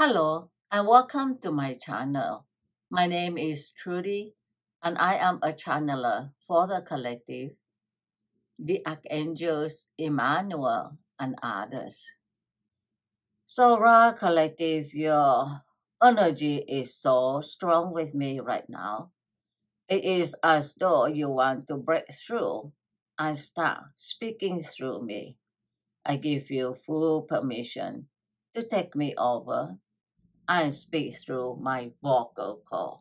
Hello and welcome to my channel. My name is Trudi and I am a channeler for the collective, the archangels Emmanuel and others. So Ra Collective, your energy is so strong with me right now. It is as though you want to break through and start speaking through me. I give you full permission to take me over and speak through my vocal cord.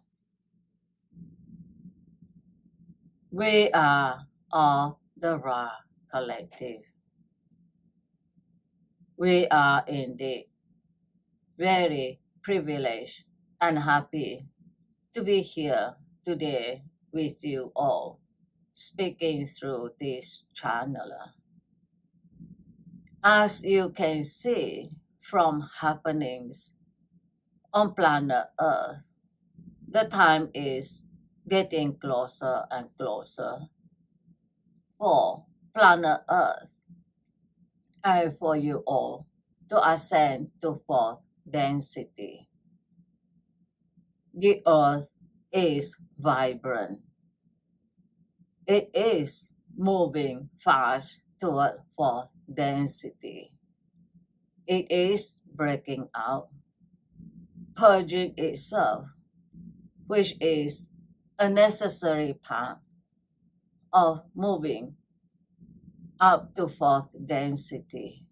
We are all the Ra Collective. We are indeed very privileged and happy to be here today with you all, speaking through this channel. As you can see from happenings on planet Earth, the time is getting closer and closer for planet Earth and for you all to ascend to fourth density. The Earth is vibrant. It is moving fast toward fourth density. It is breaking out, purging itself, which is a necessary part of moving up to fourth density.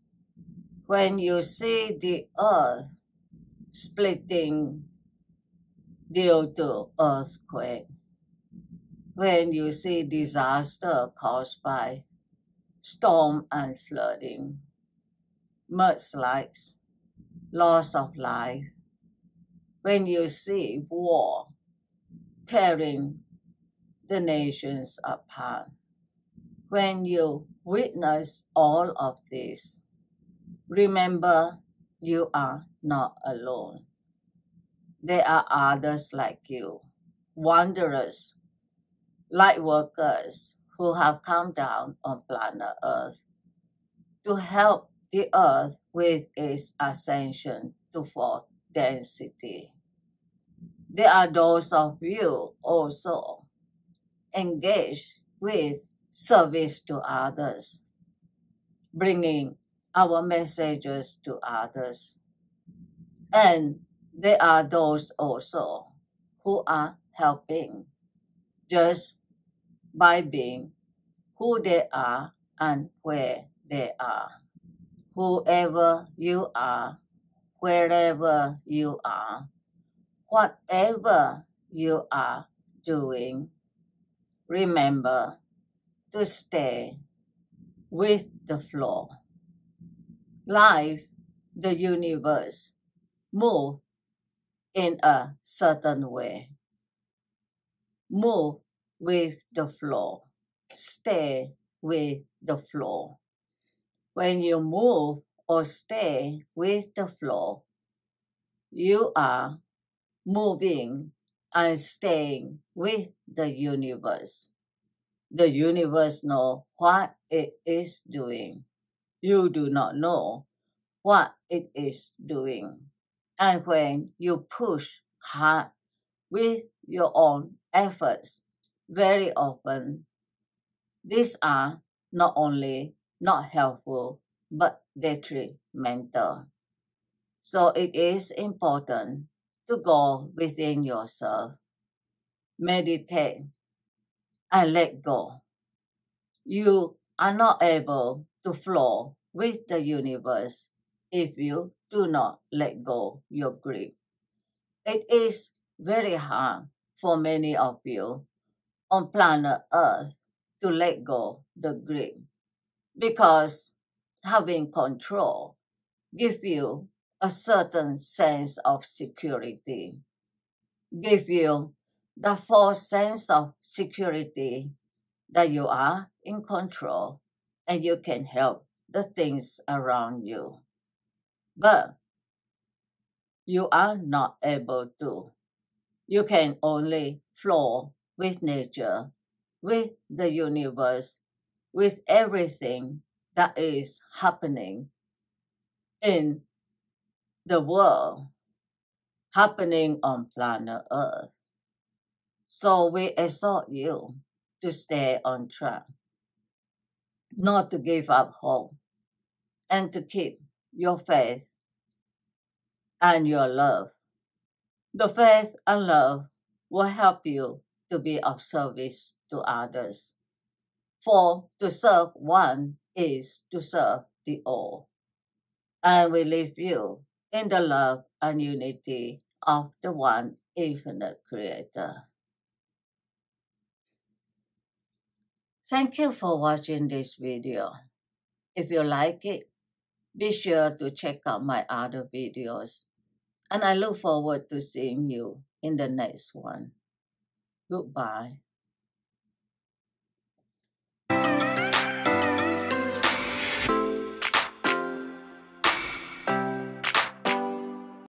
When you see the earth splitting due to earthquake, when you see disaster caused by storm and flooding, mudslides, loss of life, when you see war tearing the nations apart, when you witness all of this, remember you are not alone. There are others like you, wanderers, light workers who have come down on planet Earth to help the Earth with its ascension to fourth density. There are those of you also engaged with service to others, bringing our messages to others. And there are those also who are helping just by being who they are and where they are. Whoever you are, wherever you are, whatever you are doing, remember to stay with the flow. Life, the universe, move in a certain way. Move with the flow. Stay with the flow. When you move or stay with the flow, you are moving and staying with the universe. The universe knows what it is doing. You do not know what it is doing. And when you push hard with your own efforts, very often these are not only not helpful but detrimental. So it is important to go within yourself, meditate, and let go. You are not able to flow with the universe if you do not let go your grip. It is very hard for many of you on planet Earth to let go the grip because having control give you a certain sense of security, give you the false sense of security that you are in control and you can help the things around you. But you are not able to. You can only flow with nature, with the universe, with everything that is happening in the world happening on planet Earth. So we exhort you to stay on track, not to give up hope, and to keep your faith and your love. The faith and love will help you to be of service to others. For to serve one is to serve the all. And we leave you in the love and unity of the one infinite creator. Thank you for watching this video. If you like it, be sure to check out my other videos. And I look forward to seeing you in the next one. Goodbye.